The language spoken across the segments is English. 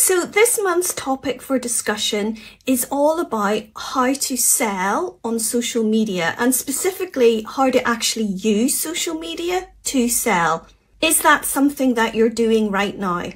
So this month's topic for discussion is all about how to sell on social media and specifically how to actually use social media to sell. Is that something that you're doing right now?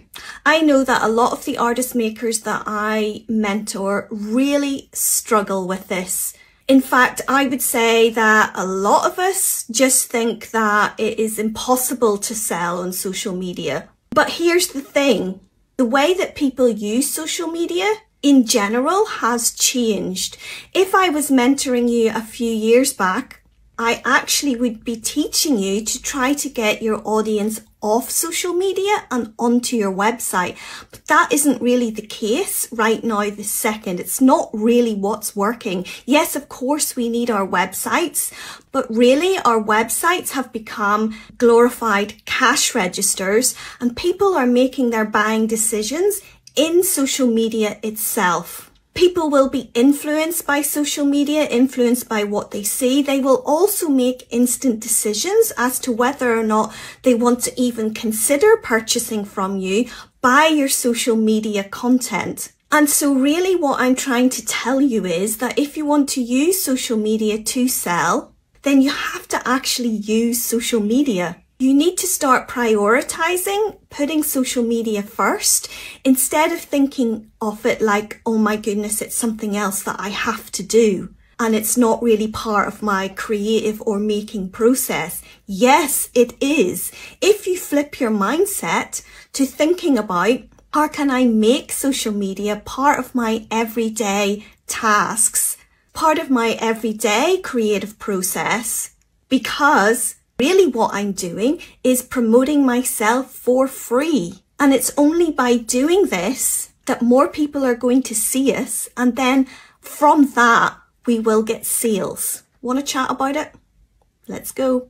I know that a lot of the artist makers that I mentor really struggle with this. In fact, I would say that a lot of us just think that it is impossible to sell on social media. But here's the thing the way that people use social media in general has changed. If I was mentoring you a few years back, I actually would be teaching you to try to get your audience off social media and onto your website. But that isn't really the case right now, this second. It's not really what's working. Yes, of course, we need our websites, but really our websites have become glorified cash registers and people are making their buying decisions in social media itself. People will be influenced by social media, influenced by what they see. They will also make instant decisions as to whether or not they want to even consider purchasing from you by your social media content. And so really what I'm trying to tell you is that if you want to use social media to sell, then you have to actually use social media. You need to start prioritizing putting social media first instead of thinking of it like, oh my goodness, it's something else that I have to do and it's not really part of my creative or making process. Yes, it is. If you flip your mindset to thinking about how can I make social media part of my everyday tasks, part of my everyday creative process, because Really what I'm doing is promoting myself for free. And it's only by doing this that more people are going to see us. And then from that, we will get sales. Want to chat about it? Let's go.